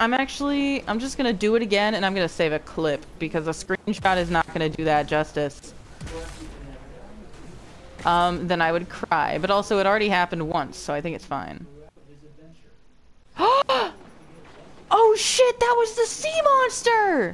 I'm actually, I'm just gonna do it again and I'm gonna save a clip because a screenshot is not gonna do that justice. Um, then I would cry. But also it already happened once, so I think it's fine. oh shit, that was the sea monster!